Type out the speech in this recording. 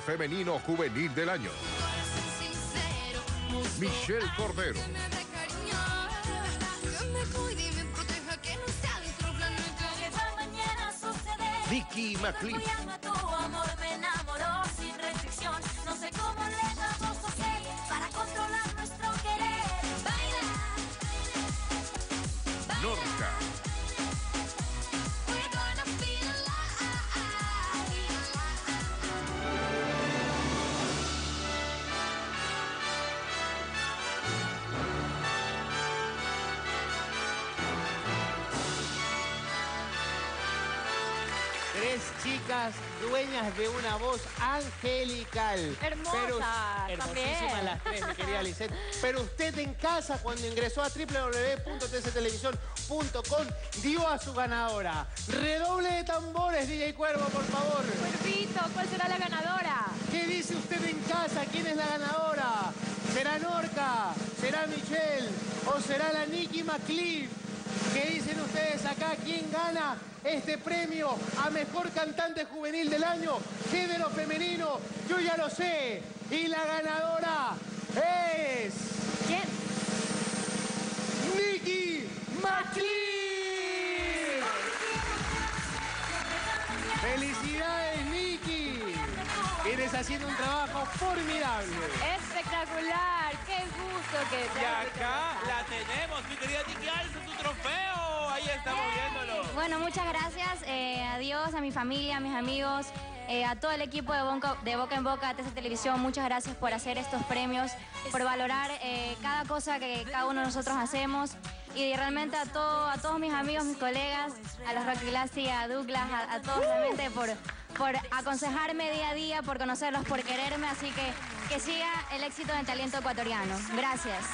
Femenino Juvenil del Año. Michelle Cordero. Vicky McLean. No Tres chicas dueñas de una voz angelical. Hermosas, Pero, hermosísimas también. las tres, mi querida Lisette. Pero usted en casa, cuando ingresó a www.tctelevisión.com, dio a su ganadora. Redoble de tambores, DJ Cuervo, por favor. Cuervito, ¿cuál será la ganadora? ¿Qué dice usted en casa? ¿Quién es la ganadora? ¿Será Norca? ¿Será Michelle? ¿O será la Nicky McLean? ¿Qué dicen ustedes acá? ¿Quién gana este premio a Mejor Cantante Juvenil del Año? Género femenino, yo ya lo sé. Y la ganadora es... ¿Quién? Nicky McLean. ¡Felicidades, Nicky! Vienes haciendo un trabajo formidable. Espectacular, qué gusto que te Y acá la tenemos, mi querida Tiki Alza, tu trofeo. Ahí estamos viéndolo. Bueno, muchas gracias. eh, a Dios, a mi familia, a mis amigos, eh, a todo el equipo de Boca, de Boca en Boca, TC Televisión. Muchas gracias por hacer estos premios, por valorar eh, cada cosa que cada uno de nosotros hacemos. Y realmente a, todo, a todos mis amigos, mis colegas, a los Rocky Glassy, a Douglas, a, a todos realmente por, por aconsejarme día a día, por conocerlos, por quererme. Así que que siga el éxito del talento ecuatoriano. Gracias.